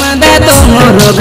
मदा तुम रोग